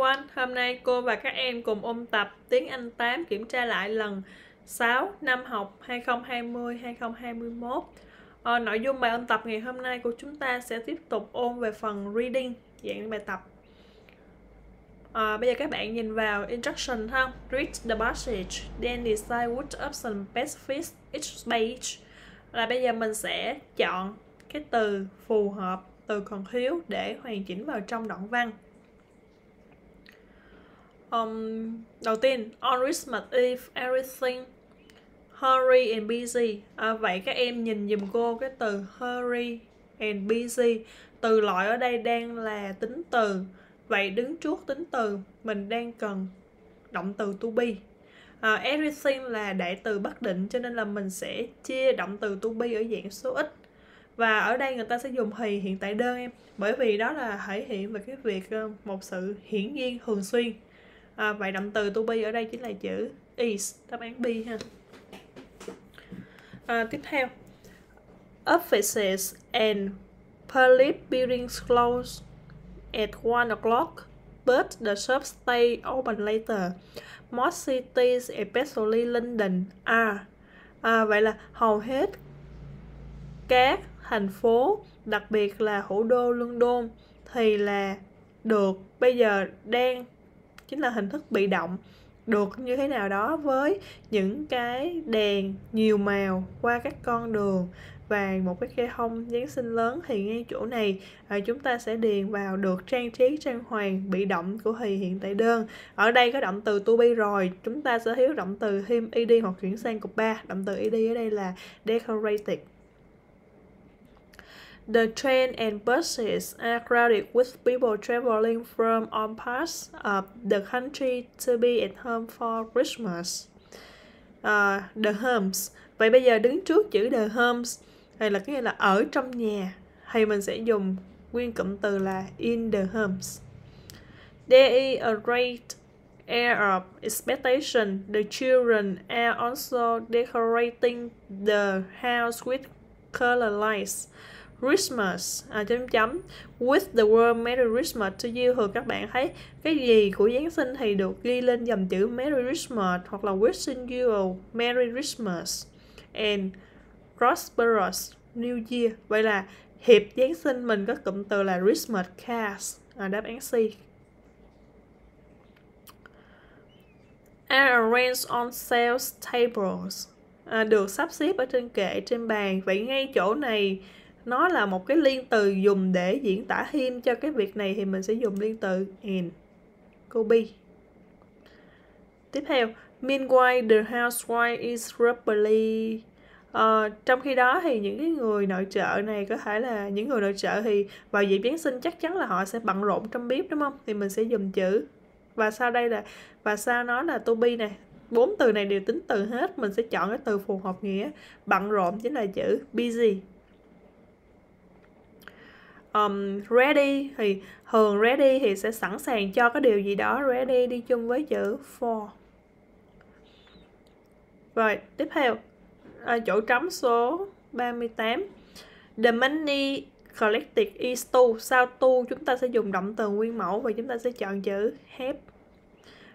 everyone, hôm nay cô và các em cùng ôn tập tiếng Anh 8 kiểm tra lại lần 6 năm học 2020-2021 à, ờ, Nội dung bài ôn tập ngày hôm nay của chúng ta sẽ tiếp tục ôn về phần reading, dạng bài tập. À, Bây giờ các bạn nhìn vào instruction ha. Read the passage, then decide which option best fits each page. Là bây giờ mình sẽ chọn cái từ phù hợp, từ còn thiếu để hoàn chỉnh vào trong đoạn văn um, đầu tiên on Christmas Eve everything hurry and busy. À, vậy các em nhìn dùm cô cái từ hurry and busy. Từ loại ở đây đang là tính từ. Vậy đứng trước tính từ mình đang cần động từ to be. À, everything là đại từ bất định cho nên là mình sẽ chia động từ to be ở dạng số ít. Và ở đây người ta sẽ dùng thì hiện tại đơn em bởi vì đó là thể hiện về cái việc ờ, một sự hiển nhiên thường xuyên à, vậy động từ to be ở đây chính là chữ is đáp án B ha. À, tiếp theo. Offices and public buildings close at one o'clock but the shops stay open later. Most cities especially London are. À, vậy là hầu hết các thành phố đặc biệt là thủ đô London thì là được bây giờ đang chính là hình thức bị động được như thế nào đó với những cái đèn nhiều màu qua các con đường và một cái cây thông Giáng sinh lớn. Thì ngay chỗ này à, chúng ta sẽ điền vào được trang trí trang hoàng bị động của thì hiện tại đơn. Ở đây có động từ to be rồi chúng ta sẽ thiếu động từ thêm ed hoặc chuyển sang cục 3 động từ ed ở đây là decorated. The train and buses are crowded with people traveling from all parts of the country to be at home for Christmas. Uh, the homes. Vậy bây giờ đứng trước chữ the homes hay là cái nghĩa là ở trong nhà thì mình sẽ dùng nguyên cụm từ là in the homes. There is a great air of expectation. The children are also decorating the house with color lights. Christmas. À, chấm chấm. With the word Merry Christmas to you. Thường các bạn thấy cái gì của Giáng sinh thì được ghi lên dòng chữ Merry Christmas hoặc là wishing you a Merry Christmas and prosperous New Year. Vậy là hiệp Giáng sinh mình có cụm từ là Christmas cards à, đáp án C. Are arranged on sales tables. À, được sắp xếp ở trên kệ trên bàn. Vậy ngay chỗ này nó là một cái liên từ dùng để diễn tả thêm cho cái việc này thì mình sẽ dùng liên từ and go tiếp theo meanwhile the housewife is rapidly Uh, ờ, trong khi đó thì những cái người nội trợ này có thể là những người nội trợ thì vào dịp Giáng sinh chắc chắn là họ sẽ bận rộn trong bếp đúng không? Thì mình sẽ dùng chữ. Và sau đây là và sau nó là to be này bốn từ này đều tính từ hết. Mình sẽ chọn cái từ phù hợp nghĩa. Bận rộn chính là chữ busy um, ready thì thường ready thì sẽ sẵn sàng cho cái điều gì đó ready đi chung với chữ for. Rồi tiếp theo à, chỗ trống số 38 the money collected is to. Sau to chúng ta sẽ dùng động từ nguyên mẫu và chúng ta sẽ chọn chữ have?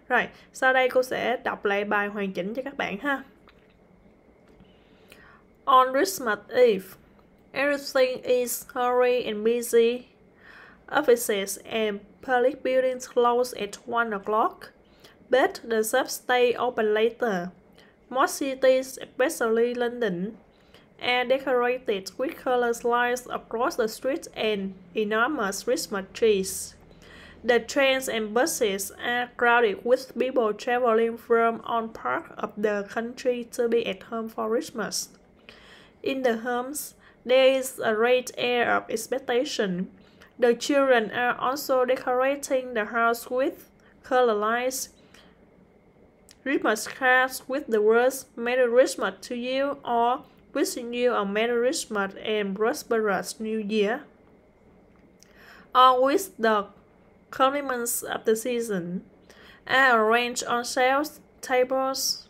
Rồi sau đây cô sẽ đọc lại bài hoàn chỉnh cho các bạn ha. On Christmas Eve Everything is hurry and busy. Offices and public buildings close at 1 o'clock, but the shops stay open later. Most cities, especially London, are decorated with colors lights across the streets and enormous Christmas trees. The trains and buses are crowded with people traveling from all parts of the country to be at home for Christmas. In the homes, there is a great air of expectation. The children are also decorating the house with color lights, Christmas cards with the words Merry Christmas to you or wishing you a Merry Christmas and prosperous New Year. All with the compliments of the season are arranged on shelves, tables,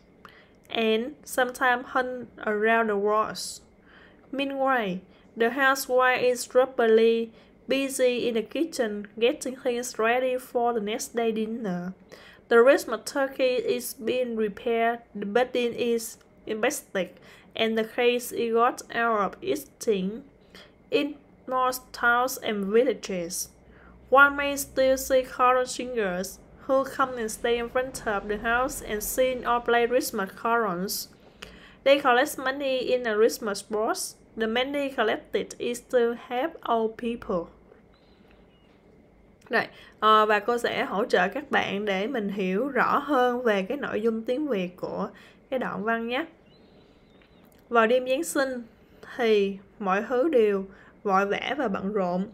and sometimes hung around the walls. Meanwhile, the housewife is rapidly busy in the kitchen getting things ready for the next day dinner. The Christmas turkey is being repaired, the bedding is invested, and the case is got out of eating in most towns and villages. One may still see carol singers who come and stay in front of the house and sing or play Christmas carols. They collect money in a Christmas box. The money collected is to help old people. Rồi, ờ, à, và cô sẽ hỗ trợ các bạn để mình hiểu rõ hơn về cái nội dung tiếng Việt của cái đoạn văn nhé. Vào đêm Giáng sinh thì mọi thứ đều vội vã và bận rộn.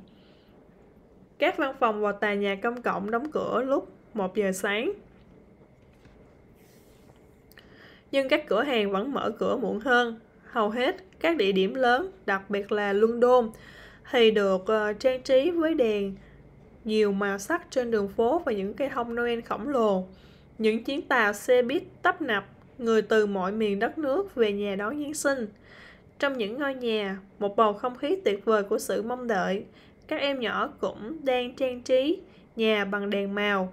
Các văn phòng và tòa nhà công cộng đóng cửa lúc 1 giờ sáng. Nhưng các cửa hàng vẫn mở cửa muộn hơn. Hầu hết các địa điểm lớn, đặc biệt là London, thì được uh, trang trí với đèn nhiều màu sắc trên đường phố và những cây thông Noel khổng lồ. Những chuyến tàu xe buýt tấp nập người từ mọi miền đất nước về nhà đón Giáng sinh. Trong những ngôi nhà, một bầu không khí tuyệt vời của sự mong đợi. Các em nhỏ cũng đang trang trí nhà bằng đèn màu.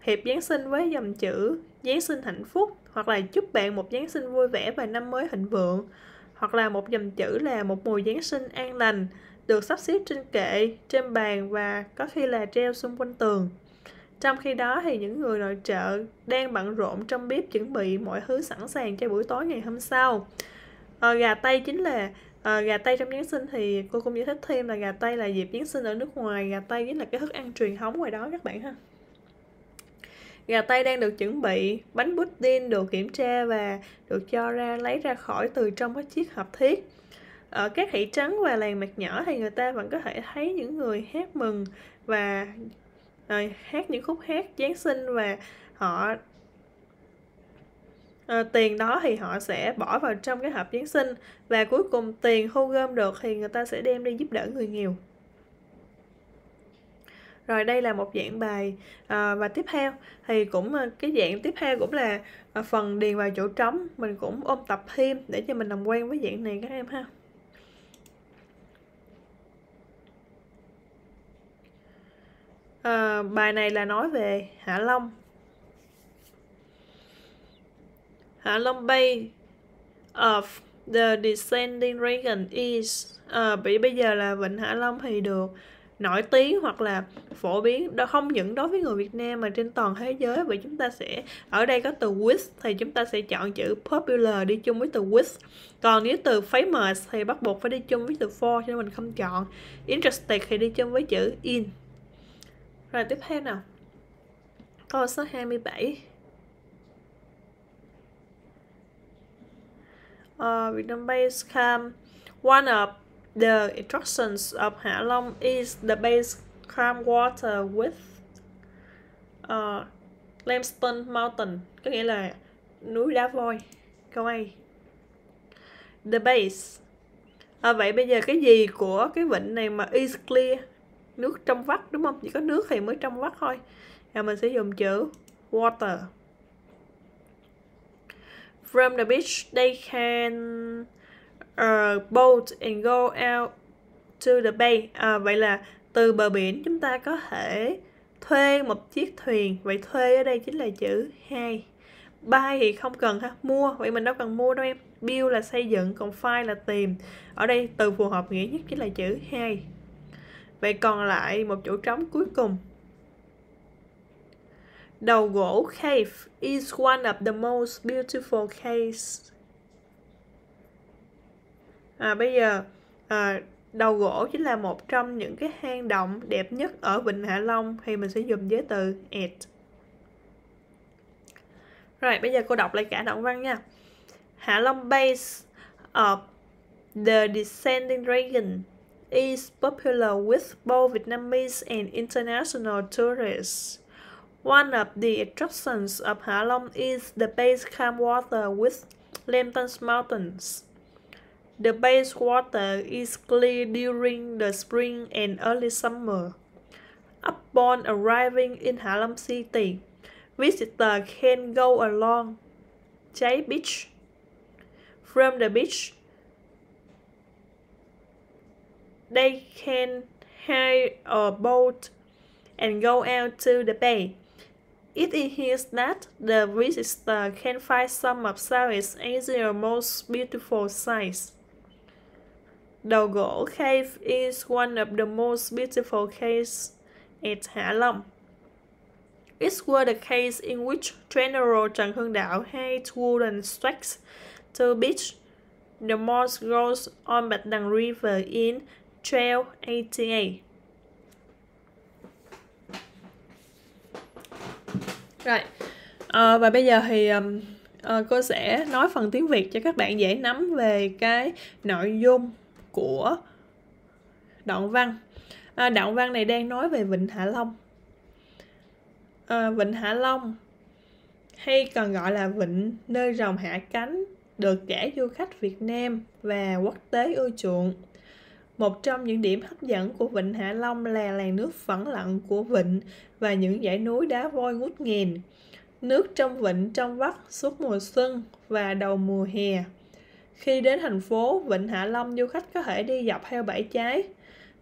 Hiệp Giáng sinh với dòng chữ Giáng sinh hạnh phúc hoặc là chúc bạn một Giáng sinh vui vẻ và năm mới thịnh vượng hoặc là một dòng chữ là một mùa Giáng sinh an lành được sắp xếp trên kệ, trên bàn và có khi là treo xung quanh tường. Trong khi đó thì những người nội trợ đang bận rộn trong bếp chuẩn bị mọi thứ sẵn sàng cho buổi tối ngày hôm sau. À, gà tây chính là à, gà tây trong Giáng sinh thì cô cũng giải thích thêm là gà tây là dịp Giáng sinh ở nước ngoài. Gà tây chính là cái thức ăn truyền thống ngoài đó các bạn ha. Gà tây đang được chuẩn bị, bánh pudding được kiểm tra và được cho ra lấy ra khỏi từ trong các chiếc hộp thiết. Ở các thị trấn và làng mạc nhỏ thì người ta vẫn có thể thấy những người hát mừng và à, hát những khúc hát Giáng sinh và họ à, tiền đó thì họ sẽ bỏ vào trong cái hộp Giáng sinh và cuối cùng tiền thu gom được thì người ta sẽ đem đi giúp đỡ người nghèo rồi đây là một dạng bài ờ, à, và tiếp theo. Thì cũng ờ, cái dạng tiếp theo cũng là à, phần điền vào chỗ trống. Mình cũng ôn tập thêm để cho mình làm quen với dạng này các em ha. À, bài này là nói về Hạ Long. Hạ Long Bay of the descending dragon is à, bây giờ là Vịnh Hạ Long thì được nổi tiếng hoặc là phổ biến đó không những đối với người Việt Nam mà trên toàn thế giới. Vậy chúng ta sẽ ở đây có từ wish thì chúng ta sẽ chọn chữ popular đi chung với từ wish còn nếu từ famous thì bắt buộc phải đi chung với từ for cho nên mình không chọn. Interested thì đi chung với chữ in. Rồi tiếp theo nào. Câu số 27 uh, ờ, Vietnam base cam One of the attractions of Hạ Long is the base calm water with ờ, uh, limestone mountain có nghĩa là núi đá voi. Câu A. The base. À, vậy bây giờ cái gì của cái vịnh này mà is clear? Nước trong vắt đúng không? Chỉ có nước thì mới trong vắt thôi. Và mình sẽ dùng chữ water. From the beach they can uh, boat and go out to the bay. À, vậy là từ bờ biển chúng ta có thể thuê một chiếc thuyền. Vậy thuê ở đây chính là chữ hai buy thì không cần ha mua. Vậy mình đâu cần mua đâu em. Build là xây dựng còn find là tìm. Ở đây từ phù hợp nghĩa nhất chính là chữ hai Vậy còn lại một chỗ trống cuối cùng. Đầu gỗ cave is one of the most beautiful caves. À, bây giờ à, đầu gỗ chính là một trong những cái hang động đẹp nhất ở Vịnh Hạ Long thì mình sẽ dùng với từ at. Rồi, bây giờ cô đọc lại cả đoạn văn nha. Hạ Long base of the descending dragon is popular with both Vietnamese and international tourists. One of the attractions of Hạ Long is the base calm water with Lambton's Mountains. The base water is clear during the spring and early summer. Upon arriving in Long City, visitors can go along Chai Beach. From the beach, they can hire a boat and go out to the bay. It is here that the visitor can find some of Southeast Asia's most beautiful sights. Đầu gỗ Cave is one of the most beautiful caves at Hạ Long. It was the case in which General Trần Hưng Đạo had wooden stakes to beach the most grows on Bạch Đằng River in 1288. Rồi, à, và bây giờ thì um, uh, cô sẽ nói phần tiếng Việt cho các bạn dễ nắm về cái nội dung của đoạn văn. À, đoạn văn này đang nói về Vịnh Hạ Long. À, Vịnh Hạ Long hay còn gọi là vịnh nơi rồng hạ cánh được cả du khách Việt Nam và quốc tế ưa chuộng. Một trong những điểm hấp dẫn của Vịnh Hạ Long là làn nước phẳng lặng của vịnh và những dãy núi đá voi ngút nghiền. Nước trong vịnh trong vắt suốt mùa xuân và đầu mùa hè. Khi đến thành phố Vịnh Hạ Long, du khách có thể đi dọc theo bãi trái.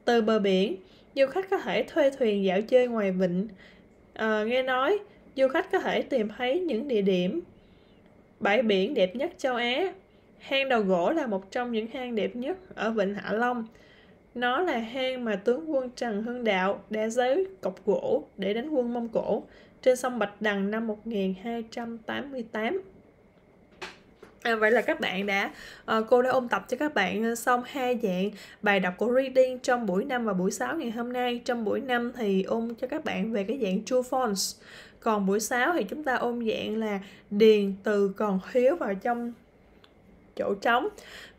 Từ bờ biển, du khách có thể thuê thuyền dạo chơi ngoài vịnh. À, nghe nói, du khách có thể tìm thấy những địa điểm bãi biển đẹp nhất châu Á. Hang đầu gỗ là một trong những hang đẹp nhất ở Vịnh Hạ Long. Nó là hang mà tướng quân Trần Hưng Đạo đã giới cọc gỗ để đánh quân Mông Cổ trên sông Bạch Đằng năm 1288. À, vậy là các bạn đã uh, cô đã ôn tập cho các bạn ờ, xong hai dạng bài đọc của reading trong buổi 5 và buổi 6 ngày hôm nay. Trong buổi 5 thì ôn cho các bạn về cái dạng true false. Còn buổi 6 thì chúng ta ôn dạng là điền từ còn thiếu vào trong chỗ trống.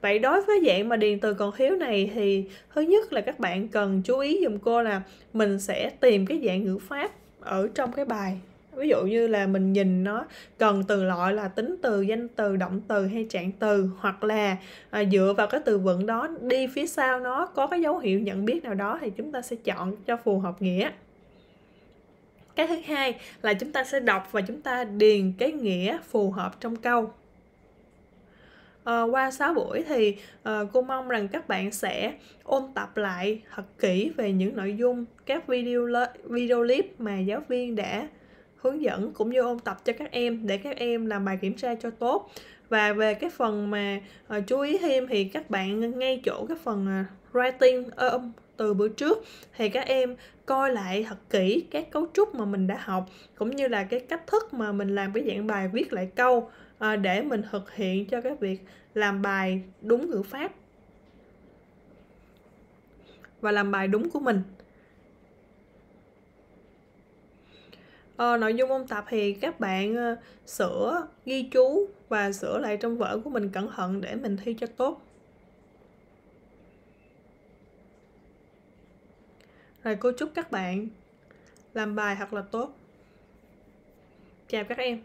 Vậy đối với dạng mà điền từ còn thiếu này thì thứ nhất là các bạn cần chú ý dùm cô là mình sẽ tìm cái dạng ngữ pháp ở trong cái bài ví dụ như là mình nhìn nó cần từ loại là tính từ danh từ động từ hay trạng từ hoặc là à, dựa vào cái từ vựng đó đi phía sau nó có cái dấu hiệu nhận biết nào đó thì chúng ta sẽ chọn cho phù hợp nghĩa. Cái thứ hai là chúng ta sẽ đọc và chúng ta điền cái nghĩa phù hợp trong câu. À, qua 6 buổi thì à, cô mong rằng các bạn sẽ ôn tập lại thật kỹ về những nội dung các video video clip mà giáo viên đã hướng dẫn cũng như ôn tập cho các em để các em làm bài kiểm tra cho tốt. Và về cái phần mà uh, chú ý thêm thì các bạn ngay chỗ cái phần uh, writing uh, từ bữa trước thì các em coi lại thật kỹ các cấu trúc mà mình đã học cũng như là cái cách thức mà mình làm cái dạng bài viết lại câu uh, để mình thực hiện cho cái việc làm bài đúng ngữ pháp và làm bài đúng của mình. Ờ, nội dung ôn tập thì các bạn uh, sửa ghi chú và sửa lại trong vở của mình cẩn thận để mình thi cho tốt. Rồi cô chúc các bạn làm bài thật là tốt. Chào các em.